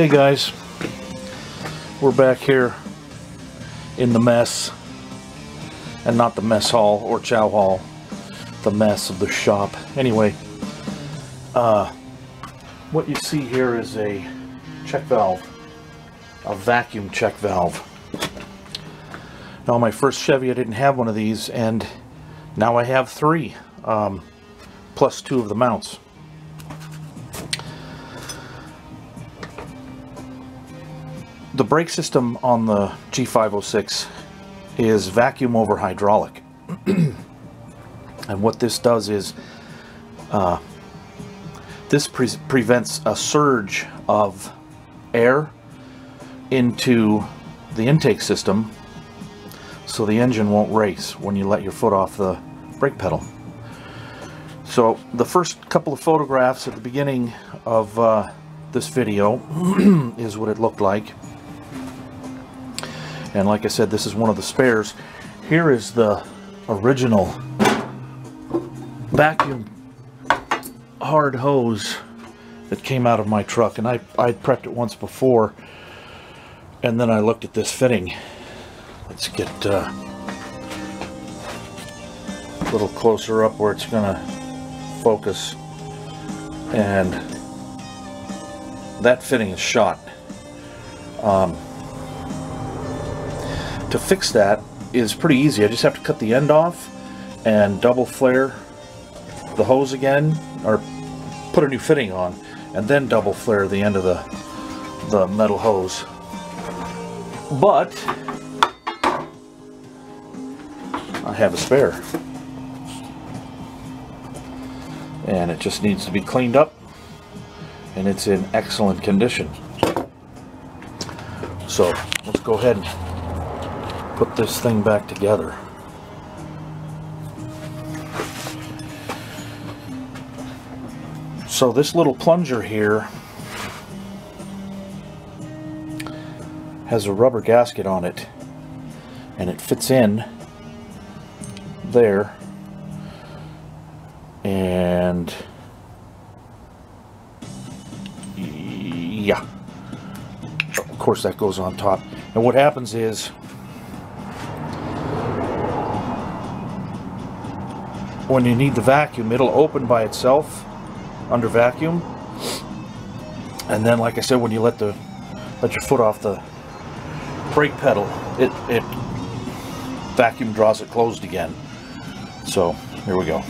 Okay guys, we're back here in the mess, and not the mess hall or chow hall, the mess of the shop. Anyway, uh, what you see here is a check valve, a vacuum check valve. Now my first Chevy I didn't have one of these and now I have three, um, plus two of the mounts. The brake system on the G506 is vacuum over hydraulic. and what this does is uh, this pre prevents a surge of air into the intake system so the engine won't race when you let your foot off the brake pedal. So the first couple of photographs at the beginning of uh, this video is what it looked like. And like I said, this is one of the spares. Here is the original vacuum hard hose that came out of my truck. And I, I prepped it once before. And then I looked at this fitting. Let's get uh, a little closer up where it's going to focus. And that fitting is shot. Um, to fix that is pretty easy. I just have to cut the end off and double flare the hose again or put a new fitting on and then double flare the end of the the metal hose. But I have a spare. And it just needs to be cleaned up and it's in excellent condition. So let's go ahead and put this thing back together. So this little plunger here has a rubber gasket on it and it fits in there and yeah of course that goes on top and what happens is when you need the vacuum, it'll open by itself under vacuum. And then, like I said, when you let the let your foot off the brake pedal, it, it vacuum draws it closed again. So, here we go.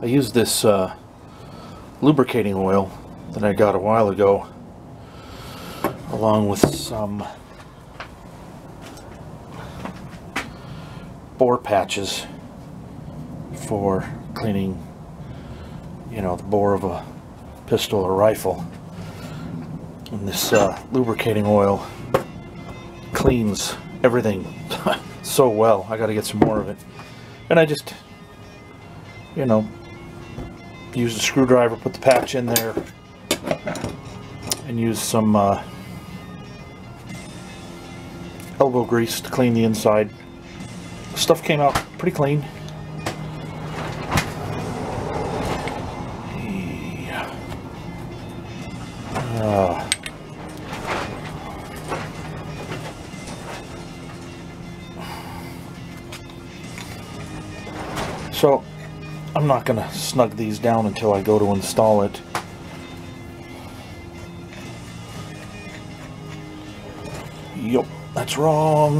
I used this uh, lubricating oil that I got a while ago along with some bore patches for cleaning you know the bore of a pistol or rifle. And this uh, lubricating oil cleans everything so well. I gotta get some more of it. And I just you know use a screwdriver put the patch in there and use some uh, elbow grease to clean the inside. Stuff came out pretty clean. Uh, so I'm not gonna snug these down until I go to install it Yup, that's wrong.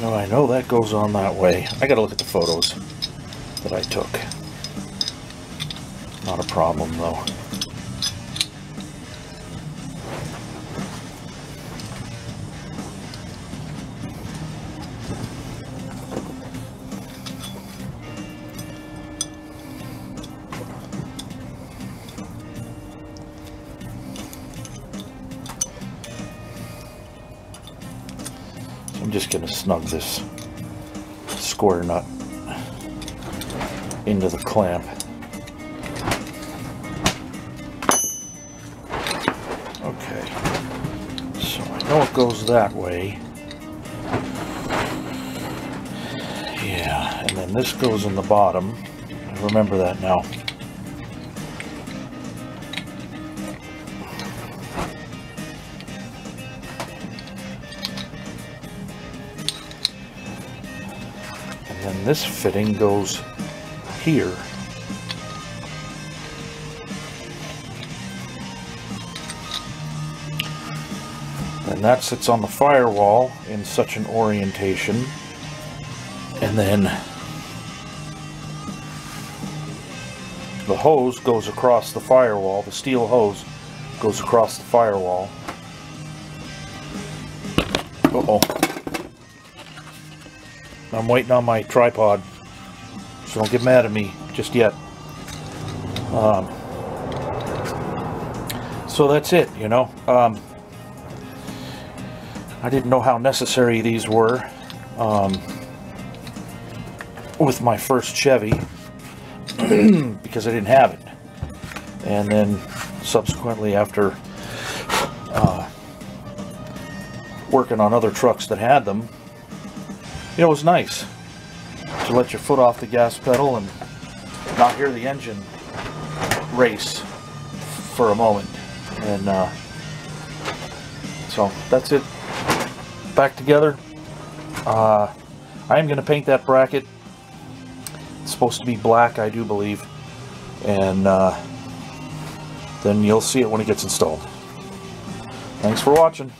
No, I know that goes on that way. I gotta look at the photos that I took. Not a problem though. I'm just going to snug this square nut into the clamp. Okay, so I know it goes that way. Yeah, and then this goes in the bottom. I remember that now. And this fitting goes here. And that sits on the firewall in such an orientation. And then the hose goes across the firewall, the steel hose goes across the firewall. Uh-oh. I'm waiting on my tripod, so don't get mad at me just yet. Um, so that's it, you know. Um, I didn't know how necessary these were um, with my first Chevy because I didn't have it. And then subsequently after uh, working on other trucks that had them, you know, it was nice to let your foot off the gas pedal and not hear the engine race for a moment. And uh, so that's it. Back together. Uh, I am going to paint that bracket. It's supposed to be black, I do believe. And uh, then you'll see it when it gets installed. Thanks for watching.